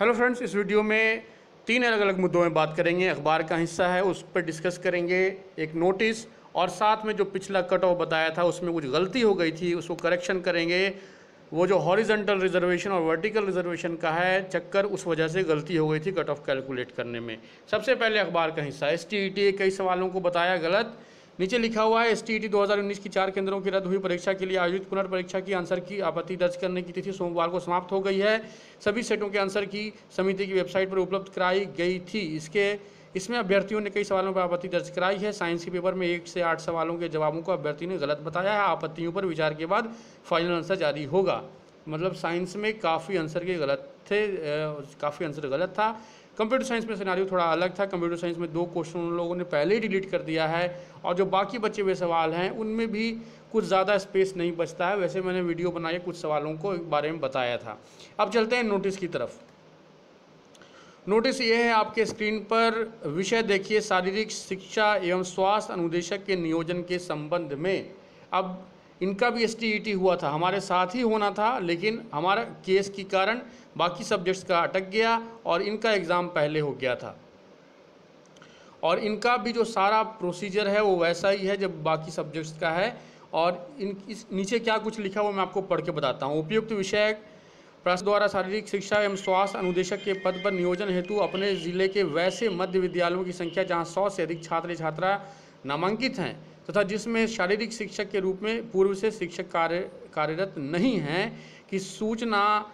Hello friends इस video में तीन अलग अलग मुद्दों में बात करेंगे। अखबार का हिस्सा है, उस पर डिस्कस करेंगे। एक नोटिस और साथ में जो पिछला कट ऑफ़ बताया था, उसमें कुछ गलती हो गई थी, उसको करेक्शन करेंगे। वो जो हॉरिजेंटल रिजर्वेशन और वर्टिकल रिजर्वेशन का है, चक्कर उस वजह से गलती हो गई थी कट ऑफ़ कैलकुलेट करने में। सबसे पहले अखबार का हिस्सा एस टी कई सवालों को बताया गलत। नीचे लिखा हुआ है एस टी की चार केंद्रों की रद्द हुई परीक्षा के लिए आयोजित पुनर्परीक्षा की आंसर की आपत्ति दर्ज करने की तिथि सोमवार को समाप्त हो गई है। सभी सेटों के आंसर की समिति की वेबसाइट पर उपलब्ध कराई गई थी। इसके, इसमें अभ्यर्थियों ने कई सवालों पर आपत्ति दर्ज कराई है। साइंस के पेपर में एक से आठ सवालों के जवाबों को अभ्यर्थी ने गलत बताया है। आपत्तियों पर विचार के बाद फाइनल आंसर जारी होगा। मतलब साइंस में काफ़ी आंसर के गलत थे काफ़ी आंसर गलत था। कंप्यूटर साइंस में सिनारियो थोड़ा अलग था। कंप्यूटर साइंस में दो क्वेश्चन उन लोगों ने पहले ही डिलीट कर दिया है और जो बाकी बचे हुए सवाल हैं, उनमें भी कुछ ज़्यादा स्पेस नहीं बचता है। वैसे मैंने वीडियो बनाई कुछ सवालों को बारे में बताया था। अब चलते हैं नोटिस की तरफ़। नोटिस ये है, आपके स्क्रीन पर विषय देखिए, शारीरिक शिक्षा एवं स्वास्थ्य अनुदेशक के नियोजन के संबंध में। अब इनका भी एसटीईटी हुआ था, हमारे साथ ही होना था, लेकिन हमारा केस के कारण बाकी सब्जेक्ट्स का अटक गया और इनका एग्ज़ाम पहले हो गया था। और इनका भी जो सारा प्रोसीजर है, वो वैसा ही है, जब बाकी सब्जेक्ट्स का है। और इन, इस, नीचे क्या कुछ लिखा वो मैं आपको पढ़ के बताता हूँ। उपयुक्त विषय प्रश्न द्वारा शारीरिक शिक्षा एवं स्वास्थ्य अनुदेशक के पद पर नियोजन हेतु अपने ज़िले के वैसे मध्य विद्यालयों की संख्या, जहाँ सौ से अधिक छात्र छात्रा नामांकित हैं। तथा जिसमें शारीरिक शिक्षक के रूप में पूर्व से शिक्षक कार्य, कार्यरत नहीं हैं, कि सूचना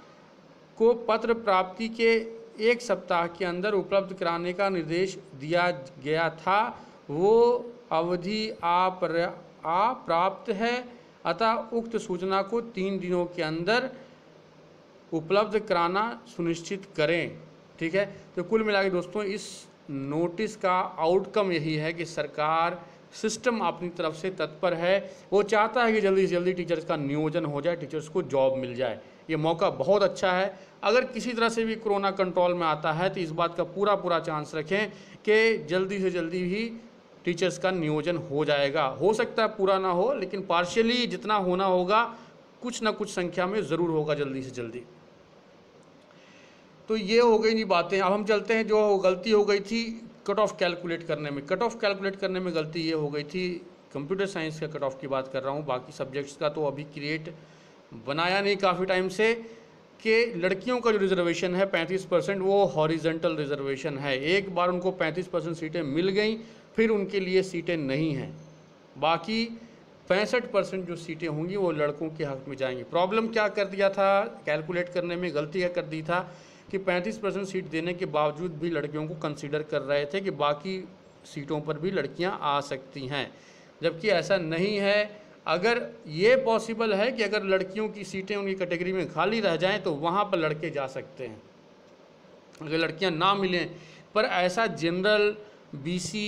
को पत्र प्राप्ति के एक सप्ताह के अंदर उपलब्ध कराने का निर्देश दिया गया था, वो अवधि अप्राप्त है, अतः उक्त सूचना को तीन दिनों के अंदर उपलब्ध कराना सुनिश्चित करें। ठीक है? तो कुल मिला दोस्तों, इस नोटिस का आउटकम यही है कि सरकार सिस्टम अपनी तरफ़ से तत्पर है। वो चाहता है कि जल्दी से जल्दी टीचर्स का नियोजन हो जाए, टीचर्स को जॉब मिल जाए। ये मौका बहुत अच्छा है। अगर किसी तरह से भी कोरोना कंट्रोल में आता है तो इस बात का पूरा पूरा चांस रखें कि जल्दी से जल्दी ही टीचर्स का नियोजन हो जाएगा। हो सकता है पूरा ना हो, लेकिन पार्शियली जितना होना होगा, कुछ ना कुछ संख्या में ज़रूर होगा जल्दी से जल्दी। तो ये हो गई नहीं बातें। अब हम चलते हैं, जो गलती हो गई थी कट ऑफ़ कैलकुलेट करने में। कट ऑफ़ कैलकुलेट करने में गलती ये हो गई थी कंप्यूटर साइंस का कट ऑफ़ की बात कर रहा हूँ, बाकी सब्जेक्ट्स का तो अभी क्रिएट बनाया नहीं काफ़ी टाइम से कि लड़कियों का जो रिजर्वेशन है 35 परसेंट वो हॉरिजेंटल रिजर्वेशन है। एक बार उनको 35 परसेंट सीटें मिल गई, फिर उनके लिए सीटें नहीं हैं। बाकी पैंसठ परसेंट जो सीटें होंगी वो लड़कों के हक में जाएँगी। प्रॉब्लम क्या कर दिया था? कैलकुलेट करने में गलती क्या कर दी था। कि 35 परसेंट सीट देने के बावजूद भी लड़कियों को कंसीडर कर रहे थे कि बाकी सीटों पर भी लड़कियाँ आ सकती हैं। जबकि ऐसा नहीं है। अगर ये पॉसिबल है कि अगर लड़कियों की सीटें उनकी कैटेगरी में खाली रह जाएँ तो वहाँ पर लड़के जा सकते हैं। अगर लड़कियाँ ना मिलें, पर ऐसा general B C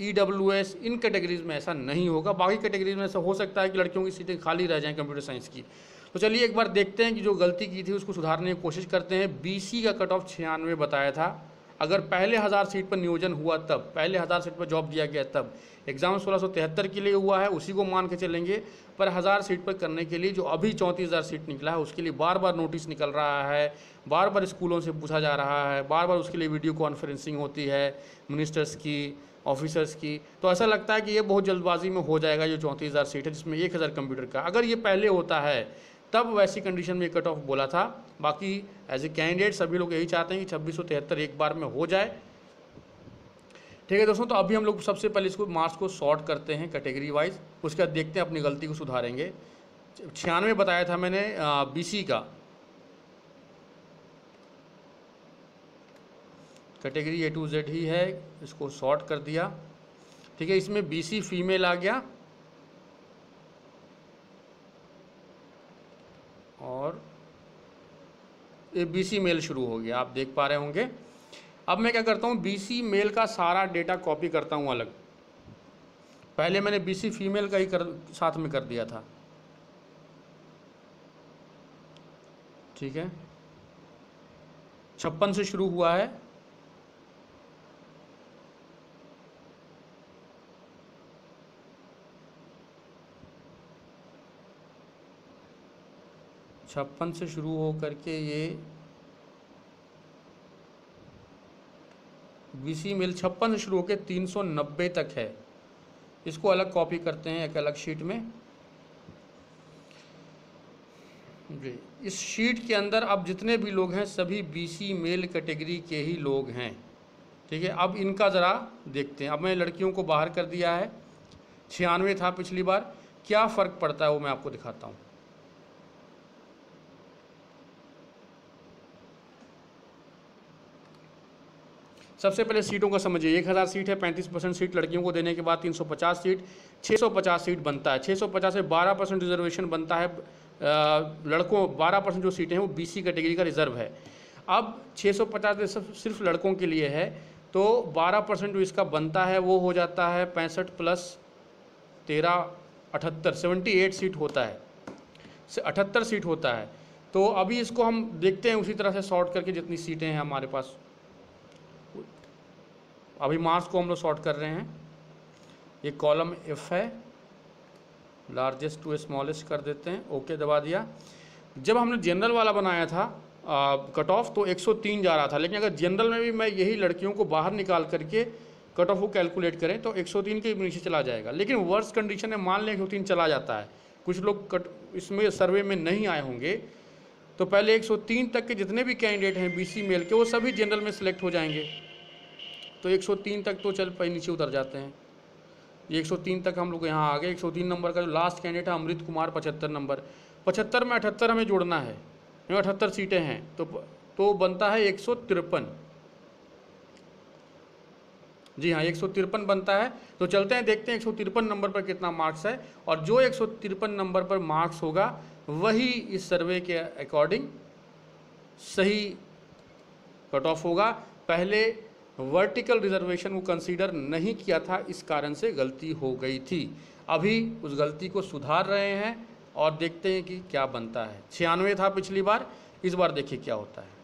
E W S इन कैटेगरीज में ऐसा नहीं होगा। बाकी कैटेगरीज में ऐसा हो सकता है कि लड़कियों की सीटें खाली रह जाएँ कंप्यूटर साइंस की। तो चलिए एक बार देखते हैं कि जो गलती की थी उसको सुधारने की कोशिश करते हैं। बीसी का कट ऑफ़ छियानवे बताया था। अगर पहले हज़ार सीट पर नियोजन हुआ तब, पहले हज़ार सीट पर जॉब दिया गया तब एग्ज़ाम सोलह के लिए हुआ है, उसी को मान के चलेंगे। पर हज़ार सीट पर करने के लिए जो अभी चौंतीस हज़ार सीट निकला है, उसके लिए बार बार नोटिस निकल रहा है बार बार स्कूलों से पूछा जा रहा है बार बार उसके लिए वीडियो कॉन्फ्रेंसिंग होती है मिनिस्टर्स की ऑफिसर्स की। तो ऐसा लगता है कि ये बहुत जल्दबाजी में हो जाएगा जो चौंतीस हज़ार सीट है, जिसमें एक हज़ार कंप्यूटर का। अगर ये पहले होता है तब वैसी कंडीशन में कट ऑफ़ बोला था। बाकी एज ए कैंडिडेट सभी लोग यही चाहते हैं कि छब्बीस एक बार में हो जाए। ठीक है दोस्तों तो अभी हम लोग सबसे पहले इसको मार्क्स को सॉर्ट करते हैं कैटेगरी वाइज उसके बाद देखते हैं अपनी गलती को सुधारेंगे। छियानवे बताया था मैंने बीसी का। कैटेगरी ए टू जेड ही है, इसको सॉर्ट कर दिया। ठीक है, इसमें बीसी फीमेल आ गया। और ये बी सी मेल शुरू हो गया, आप देख पा रहे होंगे। अब मैं क्या करता हूँ बी सी मेल का सारा डेटा कॉपी करता हूँ अलग। पहले मैंने बी सी फीमेल का ही कर, साथ में कर दिया था। ठीक है? छप्पन से शुरू हुआ है। छप्पन से शुरू हो करके ये बीसी मेल छप्पन से शुरू होकर तीन सौ नब्बे तक है। इसको अलग कॉपी करते हैं एक अलग शीट में। जी, इस शीट के अंदर अब जितने भी लोग हैं, सभी बीसी मेल कैटेगरी के ही लोग हैं। ठीक है, अब इनका ज़रा देखते हैं। अब मैं लड़कियों को बाहर कर दिया है। छियानवे था पिछली बार। क्या फ़र्क पड़ता है वो मैं आपको दिखाता हूँ। सबसे पहले सीटों का समझिए। एक हज़ार सीट है, पैंतीस परसेंट सीट लड़कियों को देने के बाद तीन सौ पचास सीट छः सौ पचास सीट बनता है। छः सौ पचास से बारह परसेंट रिजर्वेशन बनता है लड़कों, बारह परसेंट जो सीटें हैं वो बीसी कैटेगरी का रिज़र्व है। अब छः सौ पचास सिर्फ़ लड़कों के लिए है तो बारह परसेंट जो इसका बनता है वो हो जाता है पैंसठ प्लस तेरह, अठहत्तर सेवेंटी एट सीट होता है। अठहत्तर सीट होता है। तो अभी इसको हम देखते हैं, उसी तरह से शॉर्ट करके जितनी सीटें हैं हमारे पास। अभी मार्क्स को हम लोग शॉर्ट कर रहे हैं। ये कॉलम एफ़ है। लार्जेस्ट टू स्मॉलेस्ट कर देते हैं। ओके, दबा दिया। जब हमने जनरल वाला बनाया था कट ऑफ़ तो 103 जा रहा था। लेकिन अगर जनरल में भी मैं यही लड़कियों को बाहर निकाल करके कट ऑफ़ को कैलकुलेट करें तो 103 के नीचे चला जाएगा। लेकिन वर्स्ट कंडीशन में मान लें एक चला जाता है। कुछ लोग कट, इसमें सर्वे में नहीं आए होंगे। तो पहले 103 तक के जितने भी कैंडिडेट हैं बीसी मेल के, वो सभी जनरल में सिलेक्ट हो जाएँगे। तो 103 तक तो चल पाए नीचे उतर जाते हैं। ये 103 तक हम लोग यहाँ आ गए। 103 नंबर का जो लास्ट कैंडिडेट है, अमृत कुमार, पचहत्तर नंबर। पचहत्तर में अठहत्तर हमें जोड़ना है। अठहत्तर सीटें हैं तो तो बनता है एक सौ तिरपन। जी हाँ एक सौ तिरपन बनता है। तो चलते हैं, देखते हैं एक सौ तिरपन नंबर पर कितना मार्क्स है। और जो एक सौ तिरपन नंबर पर मार्क्स होगा, वही इस सर्वे के अकॉर्डिंग सही कट ऑफ़ होगा। पहले वर्टिकल रिजर्वेशन को कंसीडर नहीं किया था, इस कारण से गलती हो गई थी। अभी उस गलती को सुधार रहे हैं और देखते हैं कि क्या बनता है। छियानवे था पिछली बार, इस बार देखिए क्या होता है।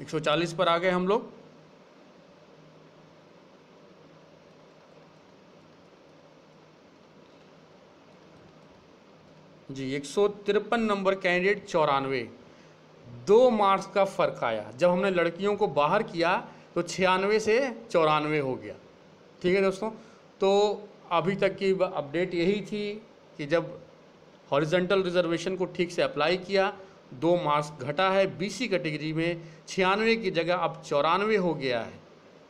140 पर आ गए हम लोग। जी, एक सौ तिरपन नंबर कैंडिडेट चौरानवे। दो मार्क्स का फ़र्क आया। जब हमने लड़कियों को बाहर किया तो छियानवे से चौरानवे हो गया। ठीक है दोस्तों? तो अभी तक की अपडेट यही थी कि जब हॉरिजेंटल रिजर्वेशन को ठीक से अप्लाई किया, दो मार्क्स घटा है बीसी कैटेगरी में, छियानवे की जगह अब चौरानवे हो गया है।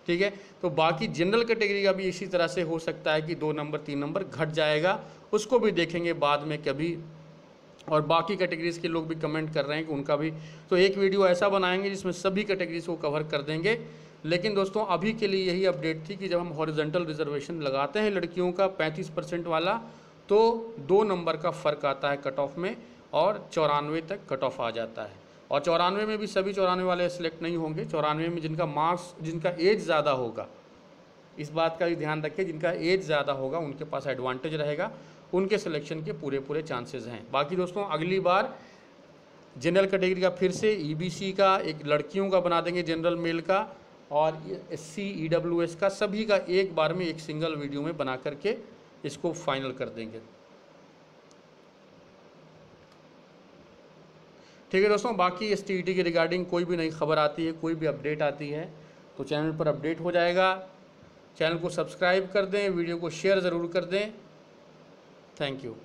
ठीक है? तो बाकी जनरल कैटेगरी का भी इसी तरह से हो सकता है कि दो नंबर तीन नंबर घट जाएगा। उसको भी देखेंगे बाद में कभी और बाकी कैटेगरीज़ के लोग भी कमेंट कर रहे हैं कि उनका भी। तो एक वीडियो ऐसा बनाएँगे जिसमें सभी कैटेगरीज को कवर कर देंगे। लेकिन दोस्तों, अभी के लिए यही अपडेट थी कि जब हम हॉरिजेंटल रिजर्वेशन लगाते हैं लड़कियों का 35 परसेंट वाला तो दो नंबर का फ़र्क आता है कट ऑफ़ में और चौरानवे तक कट ऑफ़ आ जाता है। और चौरानवे में भी सभी चौरानवे वाले सिलेक्ट नहीं होंगे। चौरानवे में जिनका मार्क्स जिनका एज ज़्यादा होगा, इस बात का भी ध्यान रखें, जिनका एज ज़्यादा होगा, उनके पास एडवांटेज रहेगा। उनके सिलेक्शन के पूरे पूरे चांसेस हैं। बाकी दोस्तों, अगली बार जनरल कैटेगरी का फिर से ईबीसी e का, एक लड़कियों का बना देंगे जनरल मेल का और S C E W S का, सभी का एक बार में एक सिंगल वीडियो में बना करके इसको फाइनल कर देंगे। ठीक है दोस्तों, बाकी एस टी के रिगार्डिंग कोई भी नई खबर आती है, कोई भी अपडेट आती है तो चैनल पर अपडेट हो जाएगा। चैनल को सब्सक्राइब कर दें वीडियो को शेयर ज़रूर कर दें। Thank you.